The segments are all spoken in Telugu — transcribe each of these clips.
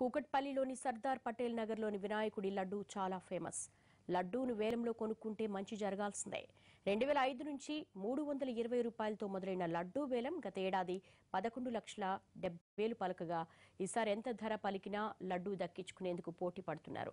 కూకట్పల్లిలోని సర్దార్ పటేల్ నగర్లోని వినాయకుడి లడ్డు చాలా ఫేమస్. లడ్డూను వేలంలో కొనుక్కుంటే మంచి జరగాల్సిందే. రెండు వేల ఐదు నుంచి మూడు వందల ఇరవై రూపాయలతో మొదలైన లడ్డూ వేలం గత ఏడాది పదకొండు లక్షల డెబ్బై వేలు పలకగా ఈసారి ఎంత ధర పలికినా లడ్డూ దక్కించుకునేందుకు పోటీ పడుతున్నారు.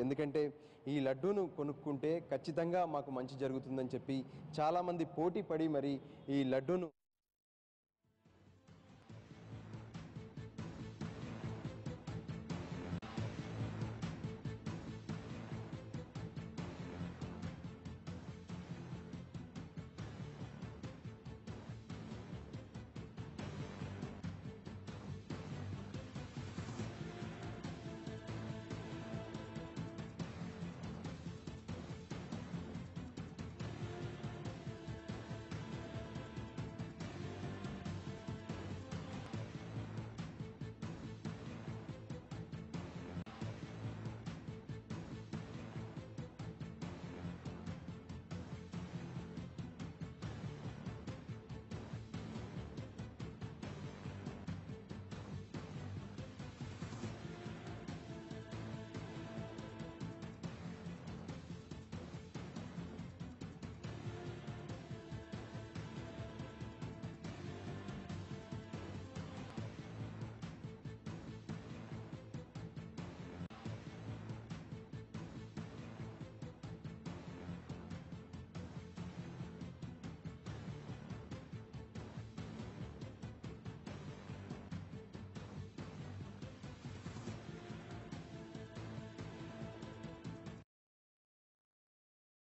ఎందుకంటే ఈ లడ్డూను కొనుక్కుంటే ఖచ్చితంగా మాకు మంచి జరుగుతుందని చెప్పి చాలామంది పోటీ పడి మరి ఈ లడ్డూను